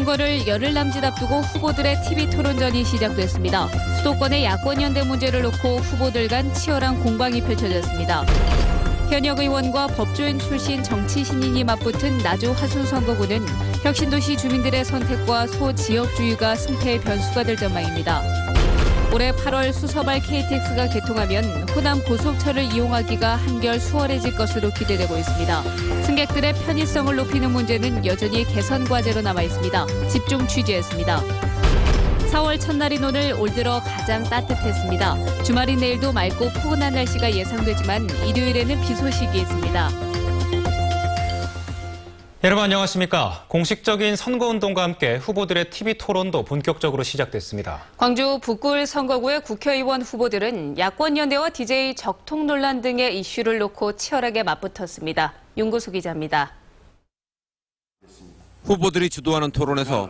선거를 열흘 남짓 앞두고 후보들의 TV 토론전이 시작됐습니다. 수도권의 야권 연대 문제를 놓고 후보들 간 치열한 공방이 펼쳐졌습니다. 현역 의원과 법조인 출신 정치 신인이 맞붙은 나주 화순 선거구는 혁신도시 주민들의 선택과 소지역주의가 승패의 변수가 될 전망입니다. 올해 8월 수서발 KTX가 개통하면 호남 고속철을 이용하기가 한결 수월해질 것으로 기대되고 있습니다. 승객들의 편의성을 높이는 문제는 여전히 개선 과제로 남아 있습니다. 집중 취재했습니다. 4월 첫날인 오늘 올 들어 가장 따뜻했습니다. 주말인 내일도 맑고 포근한 날씨가 예상되지만 일요일에는 비 소식이 있습니다. 여러분 안녕하십니까. 공식적인 선거운동과 함께 후보들의 TV 토론도 본격적으로 시작됐습니다. 광주 북구을 선거구의 국회의원 후보들은 야권연대와 DJ 적통 논란 등의 이슈를 놓고 치열하게 맞붙었습니다. 윤고수 기자입니다. 후보들이 주도하는 토론에서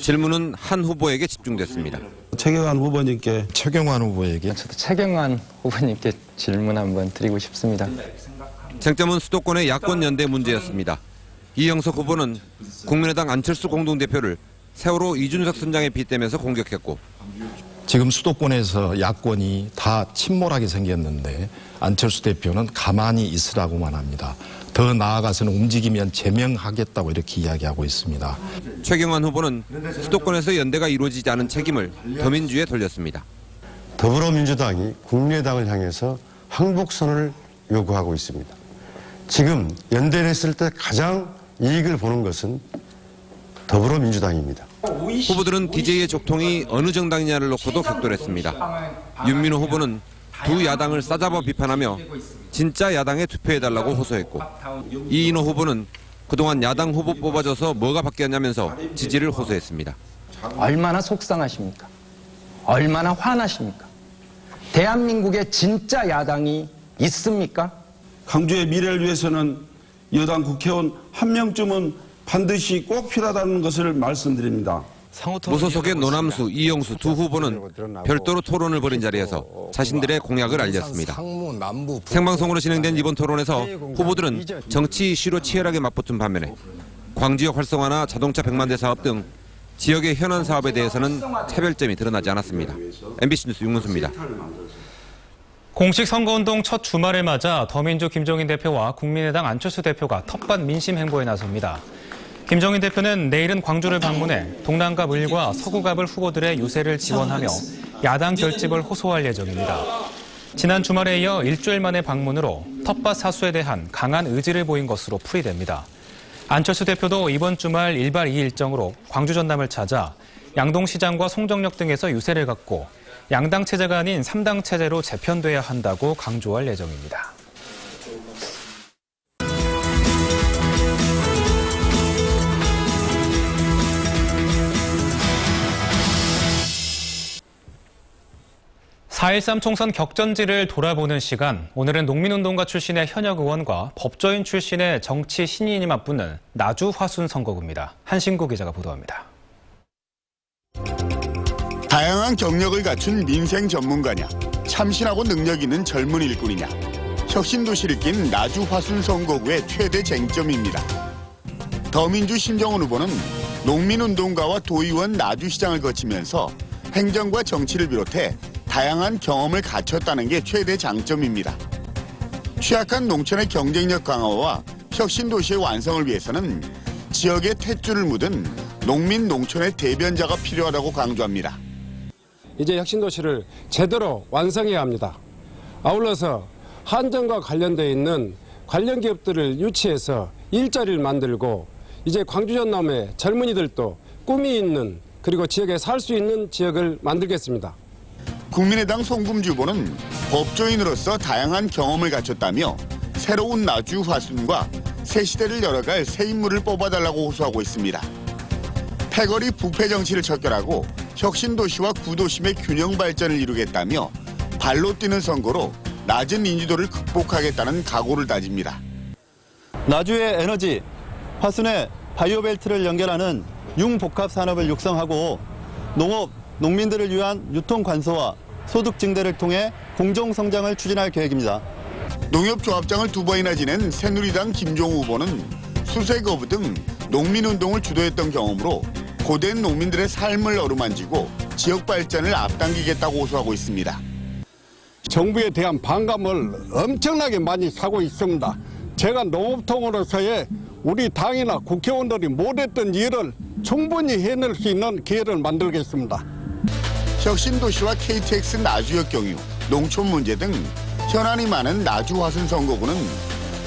질문은 한 후보에게 집중됐습니다. 최경환 후보님께 최경환 후보에게 저도 최경환 후보님께 질문 한번 드리고 싶습니다. 쟁점은 수도권의 야권 연대 문제였습니다. 이영석 후보는 국민의당 안철수 공동대표를 세월호 이준석 선장에 빗대면서 공격했고 지금 수도권에서 야권이 다 침몰하게 생겼는데 안철수 대표는 가만히 있으라고만 합니다. 더 나아가서는 움직이면 제명하겠다고 이렇게 이야기하고 있습니다. 최경환 후보는 수도권에서 연대가 이루어지지 않은 책임을 더민주에 돌렸습니다. 더불어민주당이 국민의당을 향해서 항복선을 요구하고 있습니다. 지금 연대를 했을 때 가장 이익을 보는 것은 더불어민주당입니다. 후보들은 DJ의 적통이 어느 정당이냐를 놓고도 격돌했습니다. 윤민호 후보는 두 야당을 싸잡아 비판하며 진짜 야당에 투표해달라고 호소했고 이인호 후보는 그동안 야당 후보 뽑아줘서 뭐가 바뀌었냐면서 지지를 호소했습니다. 얼마나 속상하십니까? 얼마나 화나십니까? 대한민국에 진짜 야당이 있습니까? 강주의 미래를 위해서는 여당 국회의원 한 명쯤은 반드시 꼭 필요하다는 것을 말씀드립니다. 무소속의 노남수, 이영수 두 후보는 별도로 토론을 벌인 자리에서 자신들의 공약을 알렸습니다. 생방송으로 진행된 이번 토론에서 후보들은 정치 이슈로 치열하게 맞붙은 반면에 광지역 활성화나 자동차 백만대 사업 등 지역의 현안 사업에 대해서는 차별점이 드러나지 않았습니다. MBC 뉴스 윤문수입니다. 공식 선거운동 첫 주말을 맞아 더민주 김종인 대표와 국민의당 안철수 대표가 텃밭 민심 행보에 나섭니다. 김종인 대표는 내일은 광주를 방문해 동남갑 을과 서구갑을 후보들의 유세를 지원하며 야당 결집을 호소할 예정입니다. 지난 주말에 이어 일주일 만의 방문으로 텃밭 사수에 대한 강한 의지를 보인 것으로 풀이됩니다. 안철수 대표도 이번 주말 1박 2일 일정으로 광주 전남을 찾아 양동시장과 송정역 등에서 유세를 갖고 양당 체제가 아닌 3당 체제로 재편돼야 한다고 강조할 예정입니다. (4.13) 총선 격전지를 돌아보는 시간 오늘은 농민운동가 출신의 현역 의원과 법조인 출신의 정치 신인이 맞붙는 나주 화순 선거구입니다 한신구 기자가 보도합니다. 다양한 경력을 갖춘 민생 전문가냐, 참신하고 능력 있는 젊은 일꾼이냐, 혁신도시를 낀 나주 화순 선거구의 최대 쟁점입니다. 더민주 신정훈 후보는 농민운동가와 도의원 나주시장을 거치면서 행정과 정치를 비롯해 다양한 경험을 갖췄다는 게 최대 장점입니다. 취약한 농촌의 경쟁력 강화와 혁신도시의 완성을 위해서는 지역의 탯줄을 묻은 농민 농촌의 대변자가 필요하다고 강조합니다. 이제 혁신도시를 제대로 완성해야 합니다. 아울러서 한정과 관련되어 있는 관련 기업들을 유치해서 일자리를 만들고 이제 광주 전남의 젊은이들도 꿈이 있는 그리고 지역에 살 수 있는 지역을 만들겠습니다. 국민의당 송금주 후보는 법조인으로서 다양한 경험을 갖췄다며 새로운 나주 화순과 새 시대를 열어갈 새 인물을 뽑아달라고 호소하고 있습니다. 패거리 부패 정치를 척결하고 혁신도시와 구도심의 균형 발전을 이루겠다며 발로 뛰는 선거로 낮은 인지도를 극복하겠다는 각오를 다집니다. 나주의 에너지, 화순의 바이오벨트를 연결하는 융복합 산업을 육성하고 농업, 농민들을 위한 유통 관소와 소득 증대를 통해 공정 성장을 추진할 계획입니다. 농협조합장을 두 번이나 지낸 새누리당 김종우 후보는 수세 거부 등 농민운동을 주도했던 경험으로 고된 농민들의 삶을 어루만지고 지역 발전을 앞당기겠다고 호소하고 있습니다. 정부에 대한 반감을 엄청나게 많이 사고 있습니다. 제가 농업통으로서의 우리 당이나 국회의원들이 못했던 일을 충분히 해낼 수 있는 기회를 만들겠습니다. 혁신도시와 KTX 나주역 경유, 농촌 문제 등 현안이 많은 나주 화순 선거구는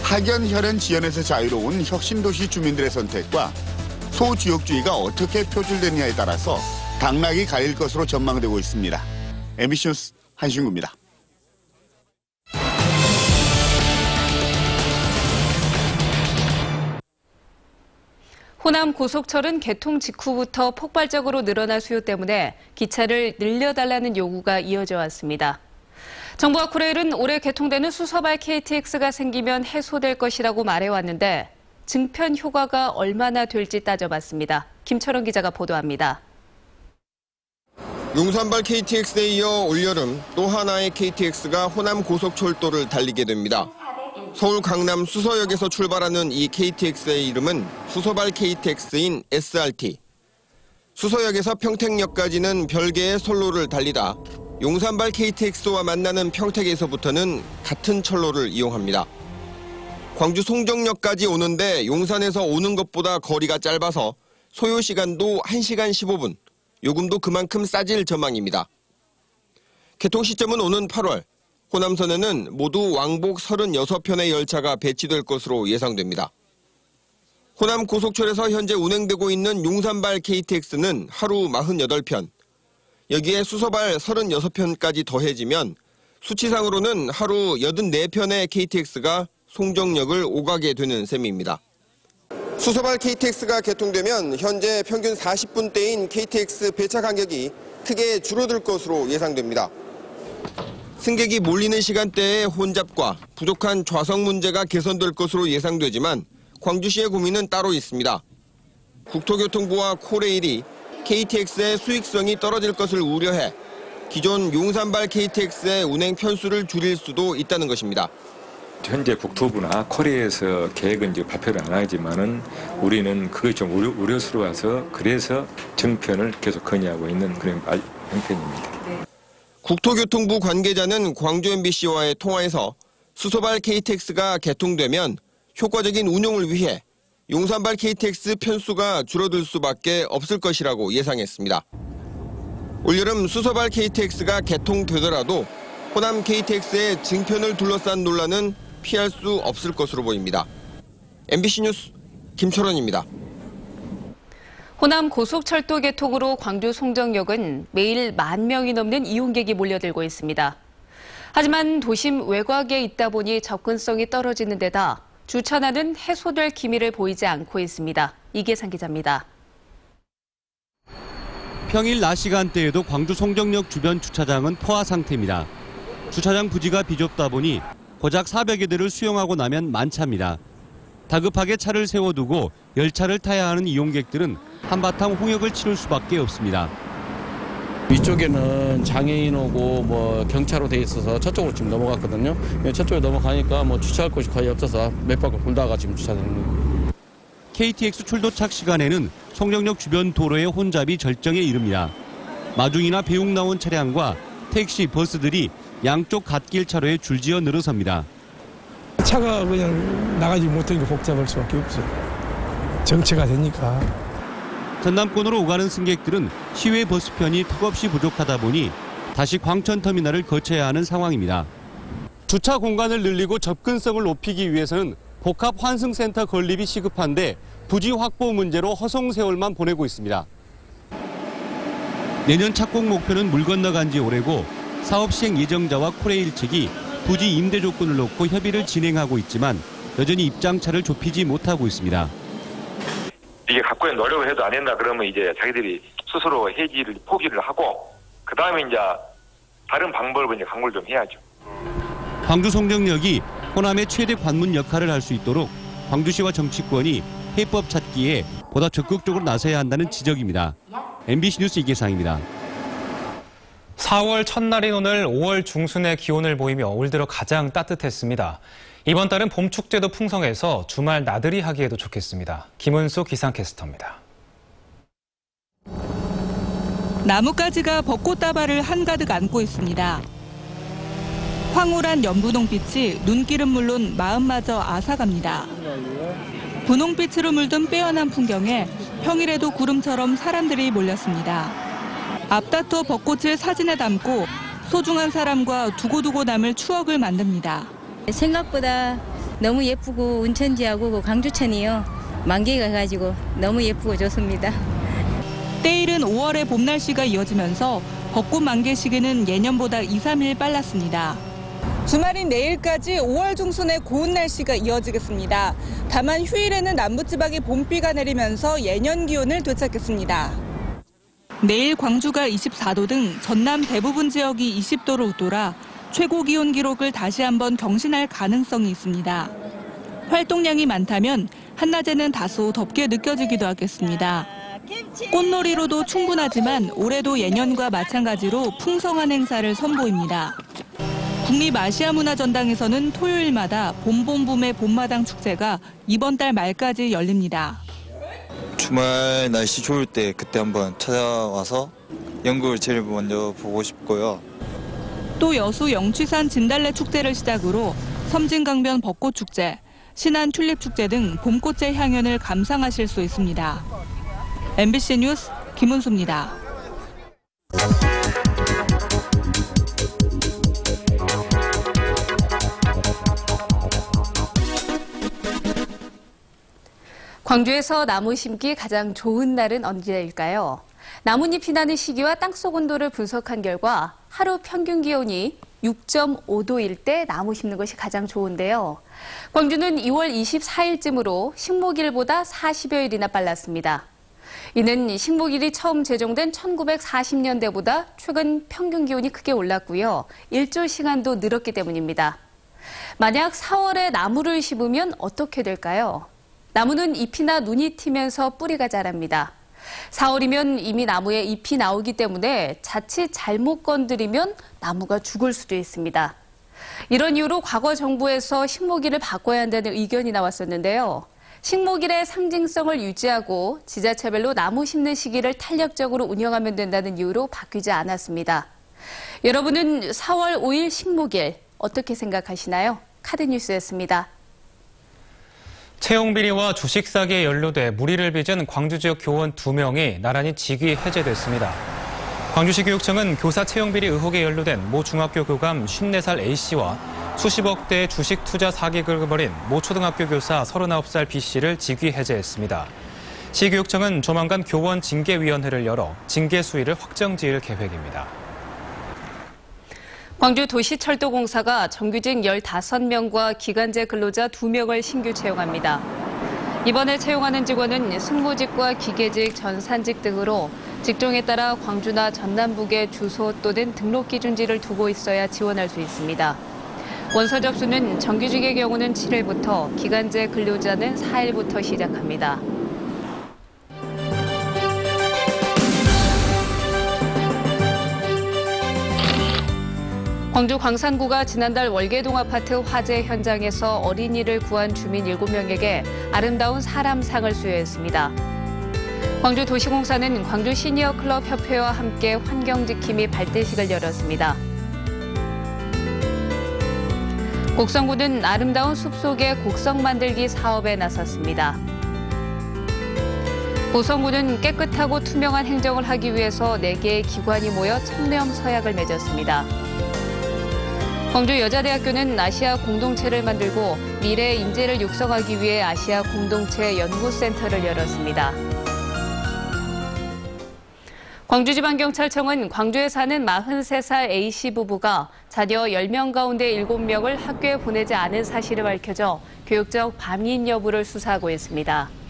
학연 혈연 지연에서 자유로운 혁신도시 주민들의 선택과 소지역주의가 어떻게 표출되느냐에 따라서 당락이 갈릴 것으로 전망되고 있습니다. MBC 뉴스 한신구입니다. 호남 고속철은 개통 직후부터 폭발적으로 늘어난 수요 때문에 기차를 늘려달라는 요구가 이어져 왔습니다. 정부와 쿠레일은 올해 개통되는 수서발 KTX가 생기면 해소될 것이라고 말해왔는데 증편 효과가 얼마나 될지 따져봤습니다. 김철원 기자가 보도합니다. 용산발 KTX에 이어 올여름 또 하나의 KTX가 호남 고속철도를 달리게 됩니다. 서울 강남 수서역에서 출발하는 이 KTX의 이름은 수서발 KTX인 SRT. 수서역에서 평택역까지는 별개의 선로를 달리다 용산발 KTX와 만나는 평택에서부터는 같은 철로를 이용합니다. 광주 송정역까지 오는데 용산에서 오는 것보다 거리가 짧아서 소요 시간도 1시간 15분, 요금도 그만큼 싸질 전망입니다. 개통 시점은 오는 8월. 호남선에는 모두 왕복 36편의 열차가 배치될 것으로 예상됩니다. 호남 고속철에서 현재 운행되고 있는 용산발 KTX는 하루 48편, 여기에 수서발 36편까지 더해지면 수치상으로는 하루 84편의 KTX가 송정역을 오가게 되는 셈입니다. 수서발 KTX가 개통되면 현재 평균 40분대인 KTX 배차 간격이 크게 줄어들 것으로 예상됩니다. 승객이 몰리는 시간대에 혼잡과 부족한 좌석 문제가 개선될 것으로 예상되지만 광주시의 고민은 따로 있습니다. 국토교통부와 코레일이 KTX의 수익성이 떨어질 것을 우려해 기존 용산발 KTX의 운행 편수를 줄일 수도 있다는 것입니다. 현재 국토부나 코리아에서 계획은 이제 발표를 안 하지만은 우리는 그게 좀 우려, 우려스러워서 그래서 정편을 계속 건의하고 있는 그런 말- 형편입니다. 국토교통부 관계자는 광주 MBC와의 통화에서 수소발 KTX가 개통되면 효과적인 운용을 위해 용산발 KTX 편수가 줄어들 수밖에 없을 것이라고 예상했습니다. 올여름 수소발 KTX가 개통되더라도 호남 KTX의 증편을 둘러싼 논란은 피할 수 없을 것으로 보입니다. MBC 뉴스 김철원입니다. 호남 고속철도 개통으로 광주 송정역은 매일 만 명이 넘는 이용객이 몰려들고 있습니다. 하지만 도심 외곽에 있다 보니 접근성이 떨어지는 데다 주차난은 해소될 기미를 보이지 않고 있습니다. 이계상 기자입니다. 평일 낮 시간대에도 광주 송정역 주변 주차장은 포화 상태입니다. 주차장 부지가 비좁다 보니 고작 400여 대를 수용하고 나면 만차입니다. 다급하게 차를 세워두고 열차를 타야 하는 이용객들은 한바탕 홍역을 치를 수밖에 없습니다. 위쪽에는 장애인 오고 뭐 경차로 돼 있어서 저쪽으로 지금 넘어갔거든요. 저쪽에 넘어가니까 뭐 주차할 곳이 거의 없어서 몇 바퀴 돌다가 지금 주차되는 거예요. KTX 출도착 시간에는 송정역 주변 도로의 혼잡이 절정에 이릅니다. 마중이나 배웅 나온 차량과 택시, 버스들이 양쪽 갓길 차로에 줄지어 늘어섭니다. 차가 그냥 나가지 못하니까 복잡할 수밖에 없어요. 정체가 되니까. 전남권으로 오가는 승객들은 시외 버스편이 턱없이 부족하다 보니 다시 광천터미널을 거쳐야 하는 상황입니다. 주차 공간을 늘리고 접근성을 높이기 위해서는 복합 환승센터 건립이 시급한데 부지 확보 문제로 허송 세월만 보내고 있습니다. 내년 착공 목표는 물 건너간 지 오래고 사업 시행 예정자와 코레일 측이 부지 임대 조건을 놓고 협의를 진행하고 있지만 여전히 입장차를 좁히지 못하고 있습니다. 이게 갖고의 노력을 해도 안 된다 그러면 이제 자기들이 스스로 해지를 포기를 하고 그 다음에 이제 다른 방법을 이제 강구를 좀 해야죠. 광주 송정역이 호남의 최대 관문 역할을 할 수 있도록 광주시와 정치권이 해법 찾기에 보다 적극적으로 나서야 한다는 지적입니다. MBC 뉴스 이계상입니다. 4월 첫날인 오늘 5월 중순의 기온을 보이며 올 들어 가장 따뜻했습니다. 이번 달은 봄 축제도 풍성해서 주말 나들이 하기에도 좋겠습니다. 김은수 기상캐스터입니다. 나뭇가지가 벚꽃다발을 한가득 안고 있습니다. 황홀한 연분홍빛이 눈길은 물론 마음마저 앗아갑니다. 분홍빛으로 물든 빼어난 풍경에 평일에도 구름처럼 사람들이 몰렸습니다. 앞다퉈 벚꽃을 사진에 담고 소중한 사람과 두고두고 남을 추억을 만듭니다. 생각보다 너무 예쁘고 운천지하고 그 광주천이요. 만개가 가지고 너무 예쁘고 좋습니다. 때일은 5월의 봄 날씨가 이어지면서 벚꽃 만개 시기는 예년보다 2, 3일 빨랐습니다. 주말인 내일까지 5월 중순에 고운 날씨가 이어지겠습니다. 다만 휴일에는 남부지방에 봄비가 내리면서 예년 기온을 되찾겠습니다. 내일 광주가 24도 등 전남 대부분 지역이 20도로 웃돌아 최고 기온 기록을 다시 한번 경신할 가능성이 있습니다. 활동량이 많다면 한낮에는 다소 덥게 느껴지기도 하겠습니다. 꽃놀이로도 충분하지만 올해도 예년과 마찬가지로 풍성한 행사를 선보입니다. 국립 아시아 문화전당에서는 토요일마다 봄봄봄의 봄마당 축제가 이번 달 말까지 열립니다. 주말 날씨 좋을 때 그때 한번 찾아와서 연극을 제일 먼저 보고 싶고요. 또 여수 영취산 진달래 축제를 시작으로 섬진강변 벚꽃 축제, 신안 튤립 축제 등 봄꽃의 향연을 감상하실 수 있습니다. MBC 뉴스 김은수입니다. 광주에서 나무 심기 가장 좋은 날은 언제일까요? 나뭇잎이 나는 시기와 땅속 온도를 분석한 결과 하루 평균 기온이 6.5도일 때 나무 심는 것이 가장 좋은데요. 광주는 2월 24일쯤으로 식목일보다 40여일이나 빨랐습니다. 이는 식목일이 처음 제정된 1940년대보다 최근 평균 기온이 크게 올랐고요. 일조 시간도 늘었기 때문입니다. 만약 4월에 나무를 심으면 어떻게 될까요? 나무는 잎이나 눈이 튀면서 뿌리가 자랍니다. 4월이면 이미 나무에 잎이 나오기 때문에 자칫 잘못 건드리면 나무가 죽을 수도 있습니다. 이런 이유로 과거 정부에서 식목일을 바꿔야 한다는 의견이 나왔었는데요. 식목일의 상징성을 유지하고 지자체별로 나무 심는 시기를 탄력적으로 운영하면 된다는 이유로 바뀌지 않았습니다. 여러분은 4월 5일 식목일 어떻게 생각하시나요? 카드뉴스였습니다. 채용 비리와 주식 사기에 연루돼 무리를 빚은 광주 지역 교원 2명이 나란히 직위 해제됐습니다. 광주시 교육청은 교사 채용 비리 의혹에 연루된 모 중학교 교감 54살 A씨와 수십억 대의 주식 투자 사기극을 벌인 모 초등학교 교사 39살 B씨를 직위 해제했습니다. 시교육청은 조만간 교원 징계위원회를 열어 징계 수위를 확정 지을 계획입니다. 광주 도시철도공사가 정규직 15명과 기간제 근로자 2명을 신규 채용합니다. 이번에 채용하는 직원은 승무직과 기계직, 전산직 등으로 직종에 따라 광주나 전남북의 주소 또는 등록 기준지를 두고 있어야 지원할 수 있습니다. 원서 접수는 정규직의 경우는 7일부터, 기간제 근로자는 4일부터 시작합니다. 광주 광산구가 지난달 월계동 아파트 화재 현장에서 어린이를 구한 주민 7명에게 아름다운 사람상을 수여했습니다. 광주 도시공사는 광주 시니어 클럽 협회와 함께 환경지킴이 발대식을 열었습니다. 곡성구는 아름다운 숲속의 곡성 만들기 사업에 나섰습니다. 보성구는 깨끗하고 투명한 행정을 하기 위해서 4개의 기관이 모여 청렴 서약을 맺었습니다. 광주 여자대학교는 아시아 공동체를 만들고 미래 인재를 육성하기 위해 아시아 공동체 연구센터를 열었습니다. 광주지방경찰청은 광주에 사는 43살 A씨 부부가 자녀 10명 가운데 7명을 학교에 보내지 않은 사실을 밝혀져 교육적 반인 여부를 수사하고 있습니다.